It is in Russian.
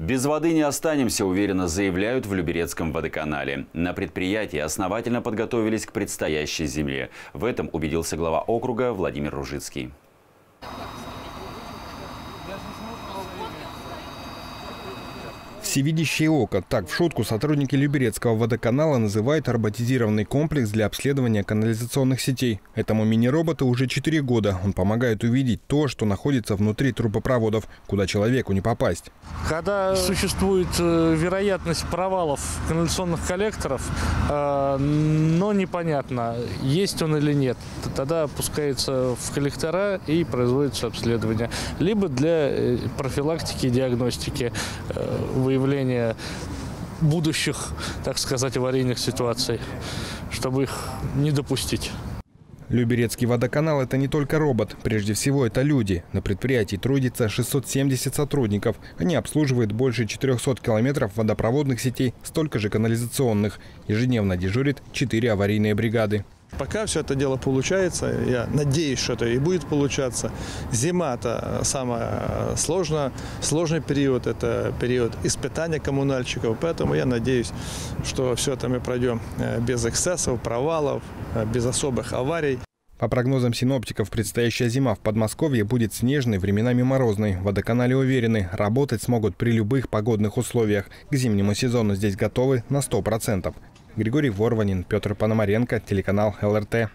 Без воды не останемся, уверенно заявляют в Люберецком водоканале. На предприятии основательно подготовились к предстоящей зиме. В этом убедился глава округа Владимир Ружицкий. Всевидящее око. Так в шутку сотрудники Люберецкого водоканала называют роботизированный комплекс для обследования канализационных сетей. Этому мини-роботу уже 4 года. Он помогает увидеть то, что находится внутри трубопроводов, куда человеку не попасть. Когда существует э, вероятность провалов канализационных коллекторов, э, но непонятно, есть он или нет, тогда опускается в коллектора и производится обследование. Либо для э, профилактики и диагностики выявления будущих, так сказать, аварийных ситуаций, чтобы их не допустить. Люберецкий водоканал – это не только робот. Прежде всего, это люди. На предприятии трудится 670 сотрудников. Они обслуживают больше 400 километров водопроводных сетей, столько же канализационных. Ежедневно дежурит 4 аварийные бригады. Пока все это дело получается, я надеюсь, что это и будет получаться. Зима – это самое сложное, сложный период, это период испытания коммунальщиков, поэтому я надеюсь, что все это мы пройдем э, без эксцессов, провалов, э, без особых аварий. По прогнозам синоптиков, предстоящая зима в Подмосковье будет снежной, временами морозной. Водоканале уверены, работать смогут при любых погодных условиях. К зимнему сезону здесь готовы на 100%. Григорий Ворванин, Петр Пономаренко, телеканал ЛРТ.